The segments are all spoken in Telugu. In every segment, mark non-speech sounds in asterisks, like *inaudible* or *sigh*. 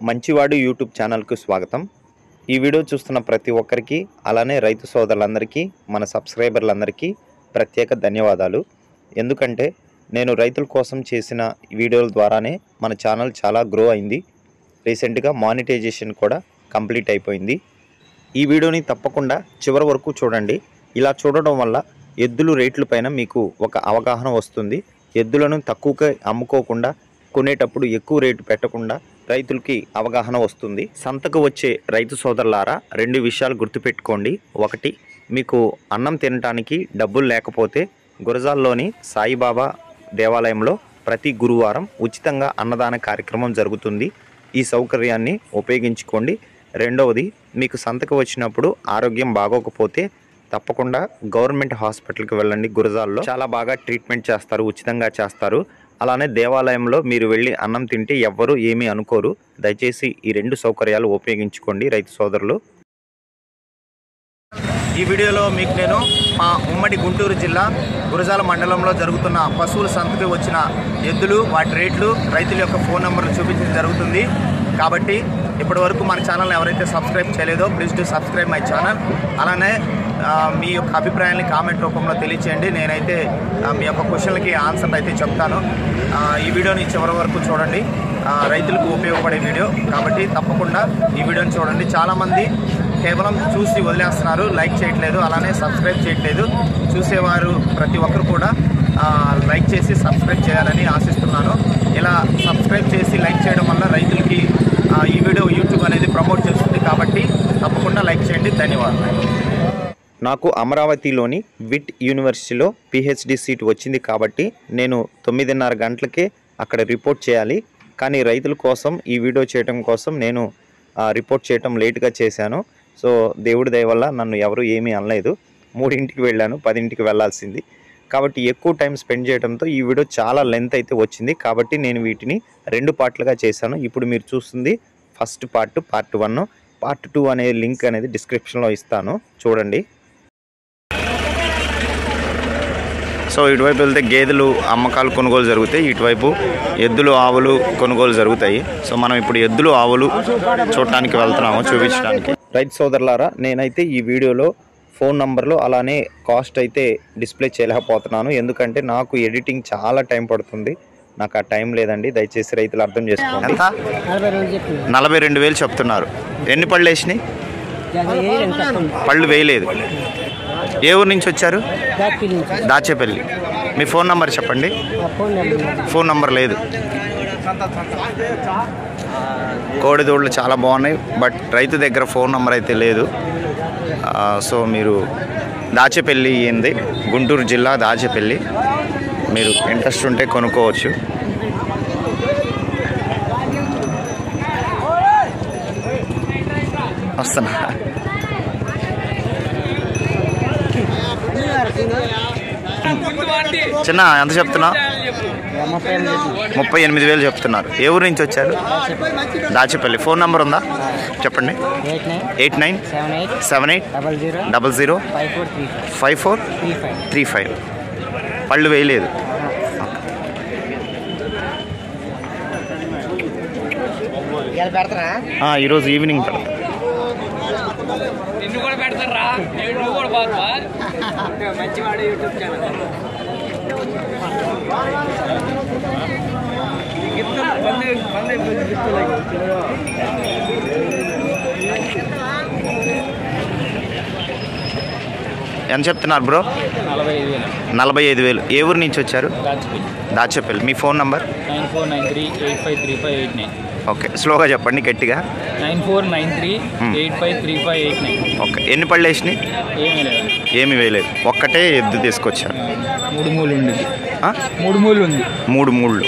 మంచివాడు యూట్యూబ్ ఛానల్కు స్వాగతం. ఈ వీడియో చూస్తున్న ప్రతి ఒక్కరికి అలానే రైతు సోదరులందరికీ మన సబ్స్క్రైబర్లందరికీ ప్రత్యేక ధన్యవాదాలు. ఎందుకంటే నేను రైతుల కోసం చేసిన వీడియోల ద్వారానే మన ఛానల్ చాలా గ్రో అయింది. రీసెంట్గా మానిటైజేషన్ కూడా కంప్లీట్ అయిపోయింది. ఈ వీడియోని తప్పకుండా చివరి వరకు చూడండి. ఇలా చూడడం వల్ల ఎద్దులు రేట్ల పైన మీకు ఒక అవగాహన వస్తుంది. ఎద్దులను తక్కువగా అమ్ముకోకుండా కొనేటప్పుడు ఎక్కువ రేటు పెట్టకుండా రైతులకి అవగాహన వస్తుంది. సంతకు వచ్చే రైతు సోదరులారా రెండు విషయాలు గుర్తుపెట్టుకోండి. ఒకటి మీకు అన్నం తినటానికి డబ్బులు లేకపోతే గురజాల్లోని సాయిబాబా దేవాలయంలో ప్రతి గురువారం ఉచితంగా అన్నదాన కార్యక్రమం జరుగుతుంది. ఈ సౌకర్యాన్ని ఉపయోగించుకోండి. రెండవది మీకు సంతకు వచ్చినప్పుడు ఆరోగ్యం బాగోకపోతే తప్పకుండా గవర్నమెంట్ హాస్పిటల్కి వెళ్ళండి. గురజాల్లో చాలా బాగా ట్రీట్మెంట్ చేస్తారు ఉచితంగా చేస్తారు. అలానే దేవాలయంలో మీరు వెళ్ళి అన్నం తింటే ఎవ్వరూ ఏమీ అనుకోరు. దయచేసి ఈ రెండు సౌకర్యాలు ఉపయోగించుకోండి రైతు సోదరులు. ఈ వీడియోలో మీకు నేను మా ఉమ్మడి గుంటూరు జిల్లా గురజాల మండలంలో జరుగుతున్న పశువుల సంతకి వచ్చిన ఎద్దులు వాటి రేట్లు రైతుల యొక్క ఫోన్ నెంబర్లు చూపించడం జరుగుతుంది. కాబట్టి ఇప్పటి వరకు మన ఛానల్ని ఎవరైతే సబ్స్క్రైబ్ చేయలేదో please to subscribe my channel అలానే మీ యొక్క అభిప్రాయాన్ని కామెంట్ రూపంలో తెలియచేయండి. నేనైతే మీ యొక్క క్వశ్చన్లకి ఆన్సర్ అయితే చెప్తాను. ఈ వీడియోని చివరి వరకు చూడండి. రైతులకు ఉపయోగపడే వీడియో. కాబట్టి తప్పకుండా ఈ వీడియోని చూడండి. చాలామంది కేవలం చూసి వదిలేస్తున్నారు. లైక్ చేయట్లేదు. అలానే సబ్స్క్రైబ్ చేయట్లేదు. చూసేవారు ప్రతి ఒక్కరు కూడా లైక్ చేసి సబ్స్క్రైబ్ చేయాలని ఆశిస్తున్నాను. ఇలా సబ్స్క్రైబ్ చేసి లైక్ చేయడం వల్ల రైతులకి ఈ వీడియో యూట్యూబ్ అనేది ప్రమోట్ చేస్తుంది కాబట్టి తప్పకుండా లైక్ చేయండి. ధన్యవాదాలు. నాకు అమరావతిలోని విట్ యూనివర్సిటీలో పిహెచ్డి సీట్ వచ్చింది కాబట్టి నేను తొమ్మిదిన్నర గంటలకే అక్కడ రిపోర్ట్ చేయాలి. కానీ రైతుల కోసం ఈ వీడియో చేయటం కోసం నేను రిపోర్ట్ చేయటం లేట్గా చేశాను. సో దేవుడి దయ వల్ల నన్ను ఎవరు ఏమీ అనలేదు. మూడింటికి వెళ్ళాను పదింటికి వెళ్ళాల్సింది. కాబట్టి ఎక్కువ టైం స్పెండ్ చేయడంతో ఈ వీడియో చాలా లెంత్ అయితే వచ్చింది. కాబట్టి నేను వీటిని రెండు పార్ట్లుగా చేశాను. ఇప్పుడు మీరు చూస్తుంది first part part one. Part two అనే లింక్ అనేది డిస్క్రిప్షన్లో ఇస్తాను. చూడండి. సో ఇటువైపు వెళ్తే గేదెలు అమ్మకాలు కొనుగోలు జరుగుతాయి. ఇటువైపు ఎద్దులు ఆవులు కొనుగోలు జరుగుతాయి. సో మనం ఇప్పుడు ఎద్దులు ఆవులు చూడటానికి వెళ్తున్నాము చూపించడానికి. రైతు సోదరులారా నేనైతే ఈ వీడియోలో ఫోన్ నంబర్లు అలానే కాస్ట్ అయితే డిస్ప్లే చేయలేకపోతున్నాను. ఎందుకంటే నాకు ఎడిటింగ్ చాలా టైం పడుతుంది. నాకు ఆ టైం లేదండి. దయచేసి రైతులు అర్థం చేసుకోండి. నలభై రెండు వేలు చెప్తున్నారు. ఎన్ని పళ్ళు వేసినాయి? పళ్ళు వేయలేదు. ఏ ఊరు నుంచి వచ్చారు? దాచేపల్లి మీ ఫోన్ నంబర్ చెప్పండి. ఫోన్ నెంబర్ లేదు. కోడిదోళ్ళు చాలా బాగున్నాయి బట్ రైతు దగ్గర ఫోన్ నంబర్ అయితే లేదు. సో మీరు దాచేపల్లి ఏంది? గుంటూరు జిల్లా దాచేపల్లి. మీరు ఇంట్రెస్ట్ ఉంటే కొనుక్కోవచ్చు. వస్తున్నా. చిన్న ఎంత చెప్తున్నా? ముప్పై ఎనిమిది వేలు చెప్తున్నారు. ఏ ఊరు నుంచి వచ్చారు? దాచేపల్లి. ఫోన్ నంబర్ ఉందా? చెప్పండి. Eight nine seven eight double zero five four three five. పళ్ళు వేయలేదు. పెడతారా ఈరోజు ఈవినింగ్ పెడతా నిన్ను కూడా పెడతారా? నువ్వు కూడా మంచివాడు యూట్యూబ్ ఛానల్. ఎంత చెప్తున్నారు బ్రో? నలభై ఐదు వేలు. నలభై ఐదు వేలు ఏ ఊరు నుంచి వచ్చారు? దాచేపల్లి. మీ phone number? Nine four nine three eight five three five eight nine. Okay. స్లోగా చెప్పండి గట్టిగా. Nine four nine three eight five three five eight nine. Okay. ఎన్ని పళ్ళు వేసినాయి? ఏమీ లేదు. ఏమి వేయలేదు. ఒక్కటే ఎద్దు తీసుకొచ్చారు. మూడు మూలు ఉండేది? మూడు మూలు ఉంది. మూడు మూళ్ళు.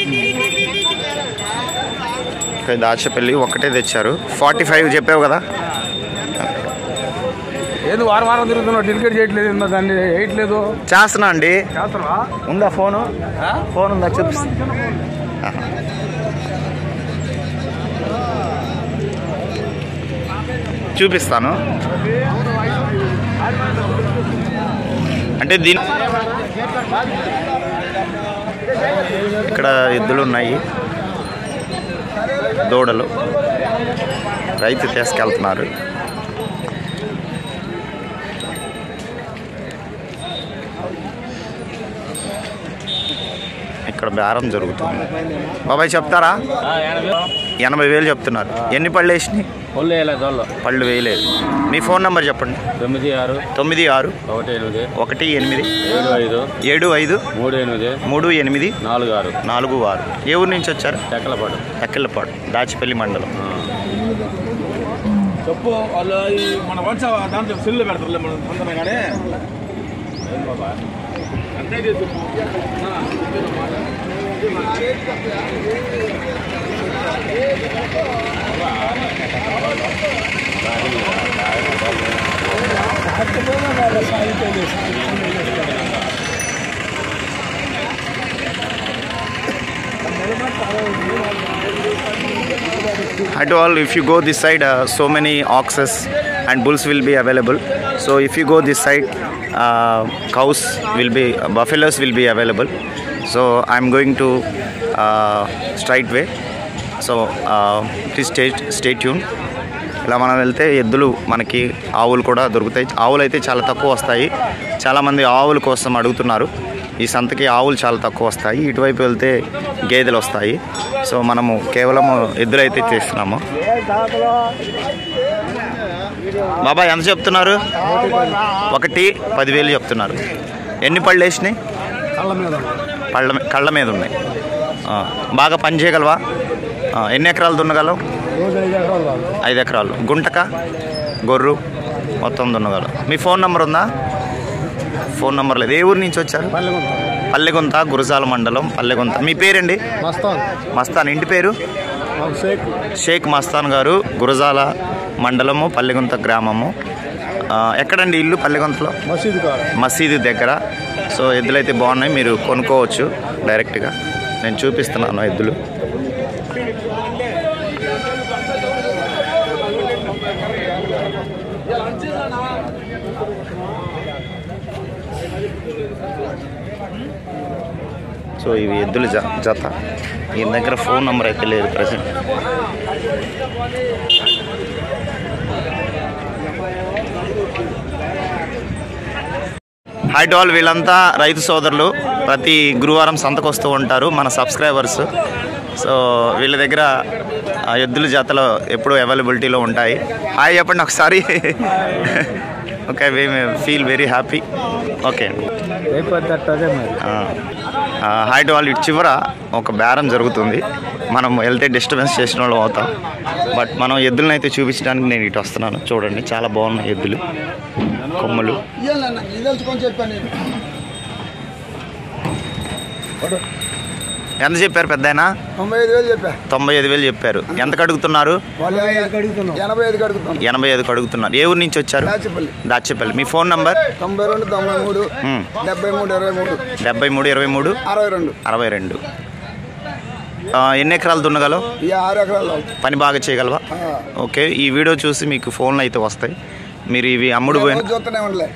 ఓకే, దాచేపల్లి ఒక్కటే తెచ్చారు. ఫార్టీ ఫైవ్ చెప్పావు కదా? ఏదో వారం వారం తిరుగుతున్నావు టికెట్ చేయట్లేదు దాన్ని వేయట్లేదు. చేస్తున్నా అండి. ఉందా ఫోను? ఫోన్ ఉందా చూపిస్తా. చూపిస్తాను. అంటే దీని ఇక్కడ ఎద్దులు ఉన్నాయి. దూడలు. రైతు తీసుకెళ్తున్నారు. ఇక్కడ బేరం జరుగుతుంది. బాబాయ్ చెప్తారా? ఎనభై వేలు చెప్తున్నారు. ఎన్ని పళ్ళు వేసినాయి? ఒళ్ళు వేయలేదు పళ్ళు వేయలేదు. మీ ఫోన్ నెంబర్ చెప్పండి. తొమ్మిది ఆరు తొమ్మిది ఆరు ఒకటి ఎనిమిది ఒకటి ఎనిమిది ఏడు ఐదు ఏడు ఐదు మూడు ఎనిమిది మూడు ఎనిమిది నాలుగు ఆరు నాలుగు ఆరు. ఏ ఊరు నుంచి వచ్చారు? చెక్కలపాడు ఎక్కిళ్ళపాడు దాచిపల్లి మండలం. చెప్పు వాళ్ళు మన దాంట్లో సెల్లు పెడతారులే మనం కానీ. అంతే చెప్పు. At all, if you go this side, uh, so many oxes and bulls will be available. So if you go this side, uh, cows will be, buffaloes will be available. So I'm going to uh, straight way. So please stay stay tuned ఇలా మనం వెళ్తే ఎద్దులు మనకి ఆవులు కూడా దొరుకుతాయి. ఆవులు అయితే చాలా తక్కువ వస్తాయి. చాలామంది ఆవుల కోసం అడుగుతున్నారు. ఈ సంతకి ఆవులు చాలా తక్కువ వస్తాయి. ఇటువైపు వెళ్తే గేదెలు వస్తాయి. సో మనము కేవలం ఎద్దులు అయితే చేస్తున్నాము. బాబా ఎంత చెప్తున్నారు? ఒకటి పదివేలు చెప్తున్నారు. ఎన్ని పళ్ళు వేసినాయి? పళ్ళ కళ్ళ మీద ఉన్నాయి. బాగా పని చేయగలవా? ఎన్ని ఎకరాలు దున్నగలవు? ఐదు ఎకరాలు. గుంటక గొర్రు మొత్తం దున్నగలవు. మీ ఫోన్ నెంబర్ ఉందా? ఫోన్ నెంబర్ లేదు. ఏ ఊరు నుంచి వచ్చారు? పల్లెగుంత గురజాల మండలం పల్లెగుంత మీ పేరండి మస్తాన్. ఇంటి పేరు? షేక్. మస్తాన్ గారు గురజాల మండలము పల్లెగుంత గ్రామము. ఎక్కడండి ఇల్లు పల్లెగుంతలో మసీదు దగ్గర. సో ఎద్దులు అయితే బాగున్నాయి. మీరు కొనుక్కోవచ్చు డైరెక్ట్గా. నేను చూపిస్తున్నాను ఎద్దులు. సో ఇవి ఎద్దుల జ జత. ఈయన దగ్గర ఫోన్ నెంబర్ అయితే లేదు ప్రజెంట్. హైట్ డాల్ వీళ్ళంతా రైతు సోదరులు. ప్రతి గురువారం సంతకు వస్తూ ఉంటారు మన సబ్స్క్రైబర్స్. సో వీళ్ళ దగ్గర ఆ, ఎద్దుల జాతలో ఎప్పుడూ అవైలబిలిటీలో ఉంటాయి. హాయ్ చెప్పండి ఒకసారి. Okay we feel very happy okay hi doll ఇటు చివర ఒక బేరం జరుగుతుంది. మనం వెళ్తే డిస్టర్బెన్స్ చేసిన వాళ్ళు అవుతాం. బట్ మనం ఎద్దులను అయితే చూపించడానికి నేను ఇటు వస్తున్నాను. చూడండి చాలా బాగున్నాయి ఎద్దులు. కొమ్ములు. చెప్పాను ఎంత చెప్పారు పెద్ద తొంభై ఐదు వేలు చెప్పా. తొంభై ఐదు వేలు చెప్పారు. ఎంతకు అడుగుతున్నారు ఎనభై ఐదుకు అడుగుతున్నారు ఏ ఊరు నుంచి వచ్చారు? దాచిపల్లి. మీ ఫోన్ నంబర్? తొంభై రెండు తొంభై మూడు. డెబ్బై మూడు ఇరవై మూడు. డెబ్బై మూడు ఇరవై మూడు? అరవై రెండు. అరవై రెండు. ఎన్ని ఎకరాలు దున్నగలవు. పని బాగా చేయగలవా. ఓకే. ఈ వీడియో చూసి మీకు ఫోన్లు అయితే వస్తాయి. మీరు ఇవి అమ్ముడు పోయిన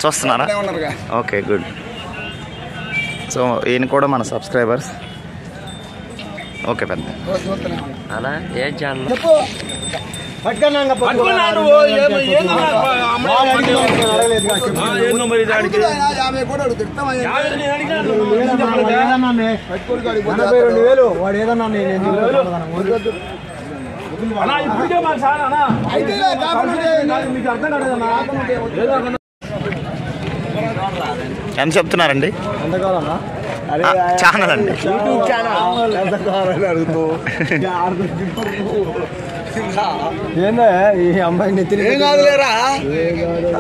చూస్తున్నారా? Okay good. సో ఈయన కూడా మన సబ్స్క్రైబర్స్. ఓకే పెద్ద. అలా ఏం చేయాలి చెప్పు. పట్టుకున్నాక పట్టుకున్నాడు, ఏమో, ఏంది నా అమ్మ- ఏందో మరి దానికి? యాభై కూడా అడుగుతాడు ఇస్తామా ఏంటి? నేను అడిగినాను. పట్టుకోడు కాడికి పోతే అతడు- వేలు. వాడు ఏదన్నా అన్నా, ఇప్పటికే మాకు చాలా అన్నా. అయితే కాకపోతే మీకు అర్థం కాలేదన్నా. ఏదో అన్నా. ఎంత చెప్తున్నారండి? ఎంతకాలన్నా ఛానల్ అండి. YouTube channel. అడుగుతూ. *laughs* ఏందా ఈ అమ్మాయి నెత్తిన ఏం కాదులేరా?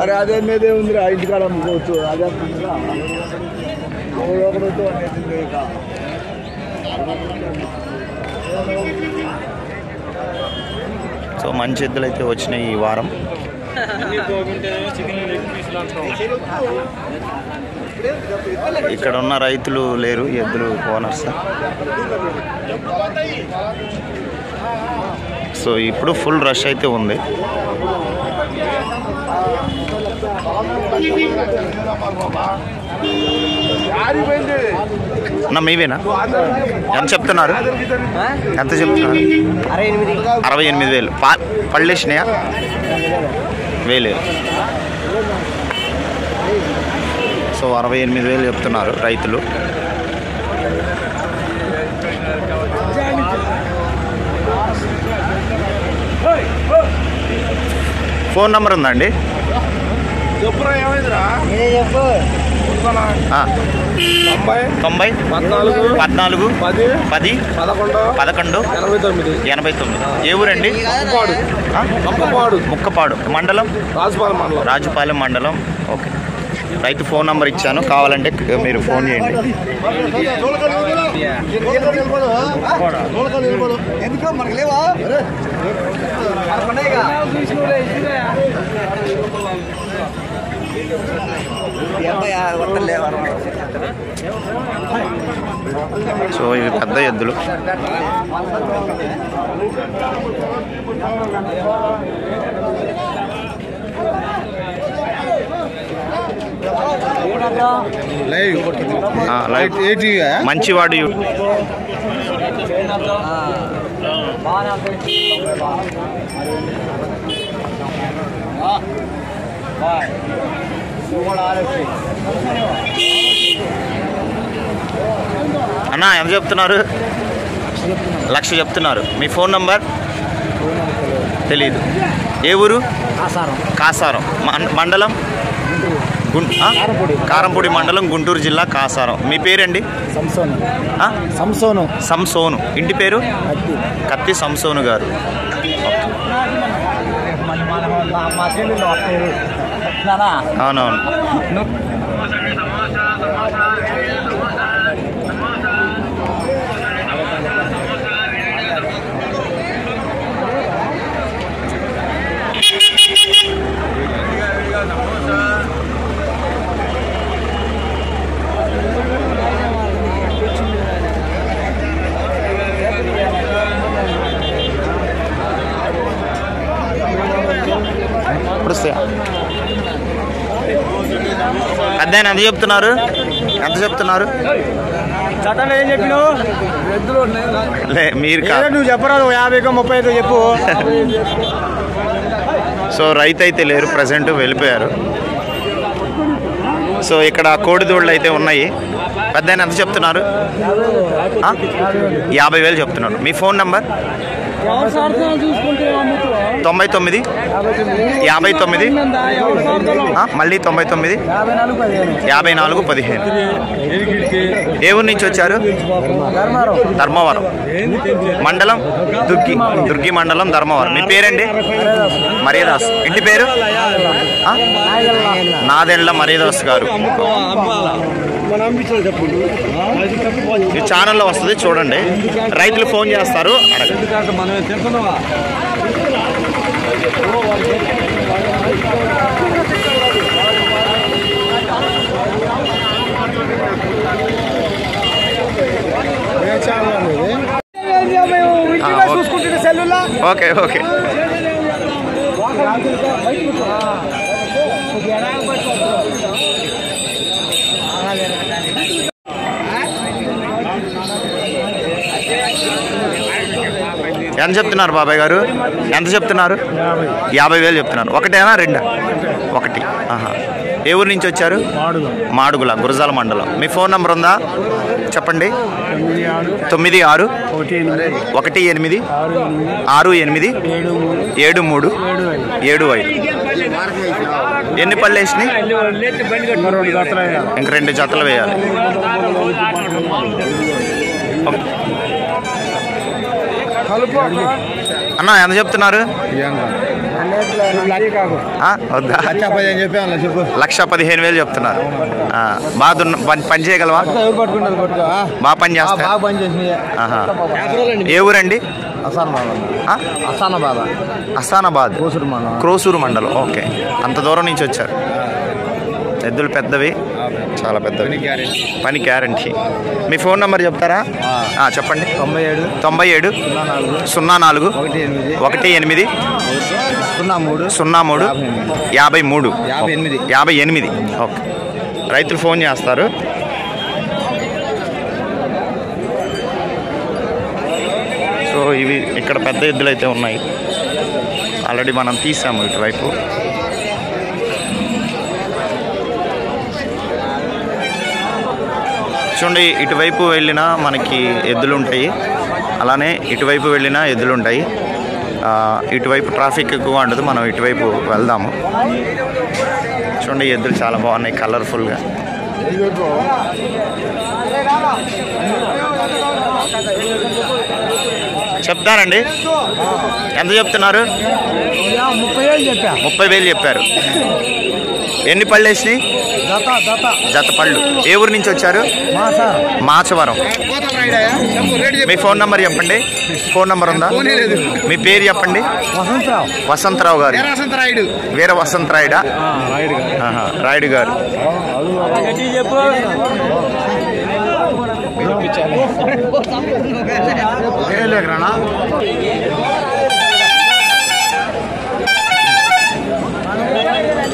అరే అదే మీదే ఉందిరా ఇంటికాడ అమ్ముకోవచ్చు. అదే. సో మంచి ఎద్దులు అయితే వచ్చినాయి ఈ వారం. ఇక్కడ ఉన్న రైతులు లేరు ఎద్దులు ఓనర్స్ సో ఇప్పుడు ఫుల్ రష్ అయితే ఉంది. అన్న మీవేనా? ఎంత చెప్తున్నారు? ఎంత చెప్తున్నారు? అరవై ఎనిమిది. అరవై ఎనిమిది వేలు. పా పళ్ళేసినాయా వేలు సో అరవై ఎనిమిది వేలు చెప్తున్నారు రైతులు. ఫోన్ నెంబర్ ఉందండి చెప్పురా ఏమైందిరా? చెప్పు. తొంభై పద్నాలుగు పది పది పదకొండు పదకొండు ఎనభై తొమ్మిది. ఎనభై తొమ్మిది. ఏ ఊరండి? ముక్కపాడు మండలం? రాజపాలెం మండలం. రాజుపాలెం మండలం. ఓకే. రైతు ఫోన్ నంబర్ ఇచ్చాను. కావాలంటే మీరు ఫోన్ చేయండి. ఎందుకో సో ఇవి పెద్ద ఎద్దులు. మంచివాడు యు- అన్నా ఎంత చెప్తున్నారు? లక్ష చెప్తున్నారు. మీ ఫోన్ నంబర్? తెలీదు. ఏ ఊరు? కాసారం. మండలం? కారంపూడి మండలం గుంటూరు జిల్లా కాసారం. మీ పేరండి? సంసోను? సంసోను. సంసోను. ఇంటి పేరు? కత్తి. కత్తి సంసోను గారు. మా చెల్లెలు పేరు నానా అవునవును ఇప్పుడు వస్తాయా పెద్ద ఎంత చెప్తున్నారు? ఎంత చెప్తున్నారు? మీరు నువ్వు చెప్పరాదు యాభైకో ముప్పై ఐదో చెప్పు. సో రైతు అయితే లేరు ప్రజెంట్ వెళ్ళిపోయారు. సో ఇక్కడ కోడిదూళ్ళు అయితే ఉన్నాయి. పెద్ద ఎంత చెప్తున్నారు? యాభై వేలు చెప్తున్నారు. మీ ఫోన్ నంబర్? తొంభై తొమ్మిది? యాభై తొమ్మిది? మళ్ళీ తొంభై తొమ్మిది? యాభై నాలుగు పదిహేను. ఏ ఊరి నుంచి వచ్చారు? ధర్మవరం. మండలం దుర్గి దుర్గి మండలం ధర్మవరం. మీ పేరండి? మర్యాదాస్. ఇంటి పేరు? ఆ? నాదెండ్ల మర్యాదాస్ గారు. ఈ ఛానల్లో వస్తుంది చూడండి. రైతులు ఫోన్ చేస్తారు. ఓకే. ఓకే ఎంత చెప్తున్నారు బాబాయ్ గారు? ఎంత చెప్తున్నారు? యాభై వేలు చెప్తున్నారు. ఒకటేనా రెండా? ఒకటి. ఆహా. ఏ ఊరు నుంచి వచ్చారు? మాడుగుల గురజాల మండలం. మీ ఫోన్ నంబర్ ఉందా? చెప్పండి. తొమ్మిది ఆరు ఒకటి ఎనిమిది ఆరు ఎనిమిది ఏడు మూడు ఏడు ఐదు. ఎన్ని పళ్ళు వేసినాయి? ఇంక రెండు జతలు వేయాలి. అన్న ఎంత చెప్తున్నారు? వద్దా. లక్ష పదిహేను వేలు చెప్తున్నారు. బాగా దున్న పని పని చేయగలవా? బాగా పని చేస్తా. ఏ ఊరండి? అసాన్ బాబా ఆ? అసాన బాబా అస్తానాబాద్ కోసుడు మనం క్రోసూరు మండలం. ఓకే. అంత దూరం నుంచి వచ్చారు. ఎద్దులు పెద్దవి. చాలా పెద్దవి. పని గ్యారంటీ. మీ ఫోన్ నెంబర్ చెప్తారా? ఆ, చెప్పండి. తొంభై ఏడు. తొంభై ఏడు. సున్నా నాలుగు. ఒకటి ఎనిమిది. సున్నా మూడు. సున్నా మూడు. యాభై మూడు. యాభై ఎనిమిది. యాభై ఎనిమిది. ఓకే. రైతులు ఫోన్ చేస్తారు. సో ఇవి ఇక్కడ పెద్ద ఎద్దులు అయితే ఉన్నాయి. ఆల్రెడీ మనం తీసాము ఇటువైపు. చూడండి ఇటువైపు వెళ్ళినా మనకి ఎద్దులు ఉంటాయి అలానే ఇటువైపు వెళ్ళినా ఎద్దులు ఉంటాయి ఇటువైపు ట్రాఫిక్ ఎక్కువ ఉండదు మనం ఇటువైపు వెళ్దాము. చూడండి ఎద్దులు చాలా బాగున్నాయి కలర్ఫుల్గా. చెప్తానండి ఎంత చెప్తున్నారు? ముప్పై వేలు చెప్పారు. ఎన్ని పళ్ళు వేసినాయి? జత పళ్ళు. ఏ ఊరు నుంచి వచ్చారు? మాచవరం. మీ ఫోన్ నంబర్ చెప్పండి. ఫోన్ నంబర్ ఉందా? మీ పేరు చెప్పండి. వసంతరావు. వసంతరావు గారు. వీర వసంతరాయుడా. రాయుడు గారు.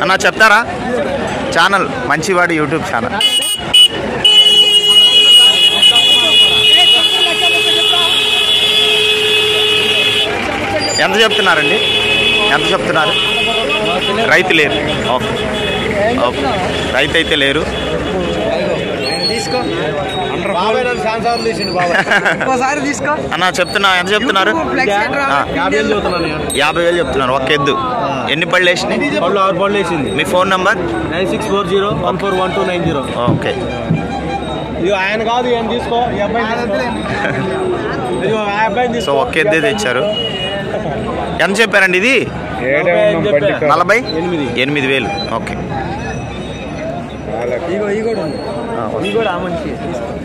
అన్న చెప్తారా? ఛానల్ మంచివాడి యూట్యూబ్ ఛానల్. ఎంత చెప్తున్నారండి? ఎంత చెప్తున్నారు? రైతు లేరు. ఓకే. ఓకే. రైతు అయితే లేరు. అన్న చెప్తున్నా ఎంత చెప్తున్నారు? యాభై వేలు చెప్తున్నారు ఒక ఎద్దు. ఎన్ని పళ్ళు వేసినాయి? ఆరు పళ్ళు వేసింది. మీ phone number? Nine six four zero one four one two nine zero. Okay. ఇది ఆయన కాదు ఏం తీసుకో. సో ఒక్క ఎద్దే తెచ్చారు. ఎంత చెప్పారండి ఇది? నలభై? ఎనిమిది. ఎనిమిది వేలు. ఓకే. ఇగో ఈ కూడా ఆ మనిషి ఓకే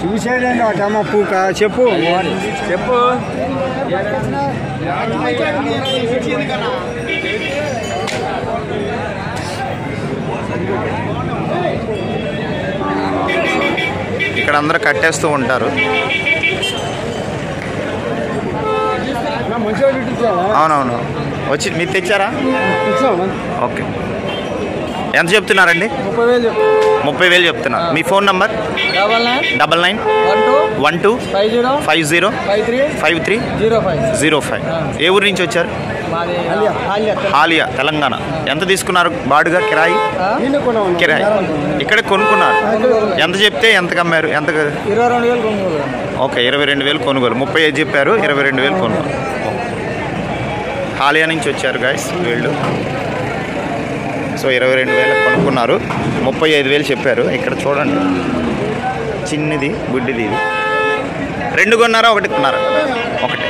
చూసేదండి అటమ్మ పూక? చెప్పు. చెప్పు. ఇక్కడ అందరూ కట్టేస్తూ ఉంటారు. అవునవును. వచ్చి మీరు తెచ్చారా? ఓకే. ఎంత చెప్తున్నారండి? ముప్పై వేలు చెప్పు ముప్పై వేలు చెప్తున్నారు. మీ phone number? Double nine. Double nine. One two. One two. Five zero. Five zero. Five three. Five three. Zero five. Zero five. ఏ ఊరు నుంచి వచ్చారు? హాలియా హాలియా హాలియా తెలంగాణ. ఎంత తీసుకున్నారు బాడుగా కిరాయి? కిరాయి. ఇక్కడ కొనుక్కున్నారు. ఎంత చెప్తే ఎంత అమ్మారు ఎంత ఇరవై రెండు వేలు కొనుగోలు ఓకే ఇరవై రెండు వేలు కొనుగోలు. ముప్పై ఐదు చెప్పారు ఇరవై రెండు వేలు కొనుగోలు. హాలియా నుంచి వచ్చారు గాయస్ వీళ్ళు. సో ఇరవై రెండు వేలకు కొనుక్కున్నారు. ముప్పై ఐదు వేలు చెప్పారు. ఇక్కడ చూడండి. చిన్నది గుడ్డిది ఇది. రెండు కొన్నారా ఒకటి కొన్నారా? ఒకటి.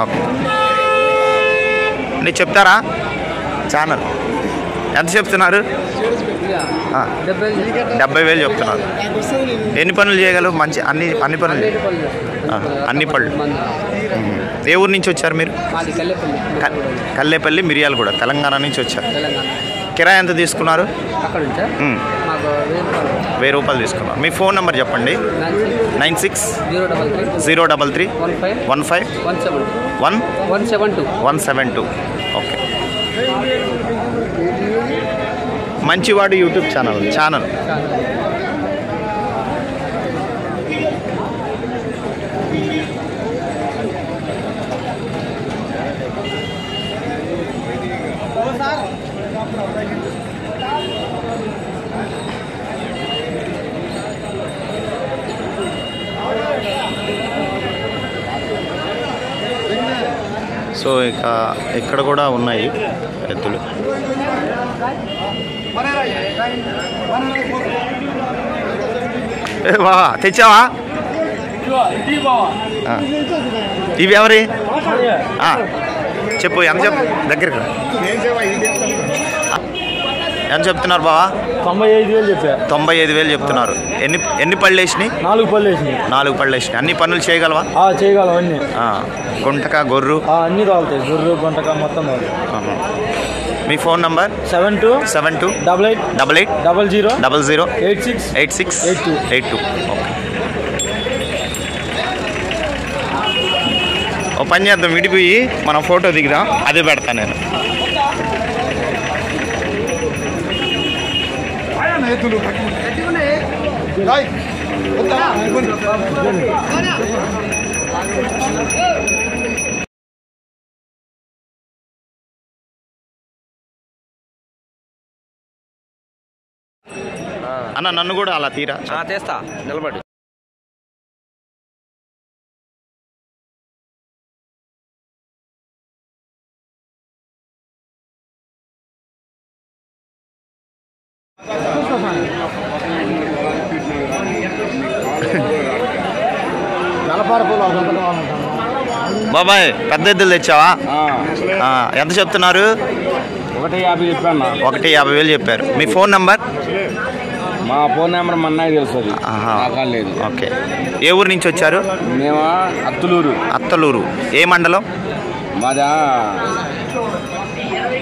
ఓకే. అంటే చెప్తారా? ఛానల్. ఎంత చెప్తున్నారు? డెబ్బై వేలు చెప్తున్నారు. ఎన్ని పనులు చేయగలవు? మంచి అన్ని అన్ని పనులు అన్ని పళ్ళు. ఏ ఊరు నుంచి వచ్చారు మీరు? కల్లెపల్లి. మిరియాలు కూడా తెలంగాణ నుంచి వచ్చారు. కిరాయి ఎంత తీసుకున్నారు? వెయ్యి రూపాయలు. తీసుకున్నారు. మీ ఫోన్ నెంబర్ చెప్పండి. Nine six zero double three one five one one seven two. Okay. మంచివాడు యూట్యూబ్ ఛానల్ ఛానల్. సో ఇక ఇక్కడ కూడా ఉన్నాయి ఎద్దులు. బావా తెచ్చావా. ఇవి ఎవరి. చెప్పు ఎంత చెప్పు దగ్గరికి. ఎంత చెప్తున్నారు బావా? తొంభై ఐదు వేలు చెప్పా తొంభై ఐదు వేలు చెప్తున్నారు. ఎన్ని ఎన్ని పళ్ళు వేసినాయి? నాలుగు పళ్ళు వేసినాయి. నాలుగు పళ్ళు వేసినాయి. అన్ని పనులు చేయగలవా? ఆ, చేయగలం అన్నీ. గుంటక గొర్రు? ఆ, అన్నీ తోలుతాయి. గుర్రు గుంటక మొత్తం తోలుతాయి. ఆహా. మీ phone number? Seven two seven two double eight double eight double zero double zero eight six eight six eight two eight two. Okay. ఓ పని చేద్దాం విడిపోయి మనం ఫోటో దిగుదాం అదే పెడతా నేను. అన్న నన్ను కూడా అలా తీరా? చేస్తా నిలబడి. బాబాయ్ పెద్ద ఎద్దులు తెచ్చావా? ఎంత చెప్తున్నారు? ఒకటి యాభై చెప్పాను. ఒకటి యాభై వేలు చెప్పారు. మీ ఫోన్ నంబర్? మా ఫోన్ నెంబర్ మన్నాయి తెలుస్తుంది లేదు. ఓకే. ఏ ఊరు నుంచి వచ్చారు? మేము అత్తులూరు. అత్తలూరు. ఏ మండలం? మాదా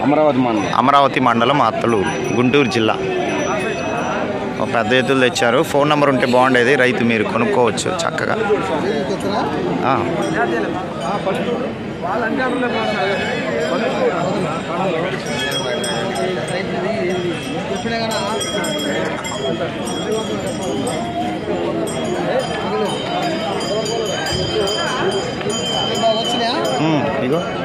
అమరావతి మండలం. అమరావతి మండలం అత్తలూరు గుంటూరు జిల్లా. పెద్ద ఎద్దులు తెచ్చారు. ఫోన్ నెంబర్ ఉంటే బాగుండేది. రైతు మీరు కొనుక్కోవచ్చు చక్కగా. 응, 이거?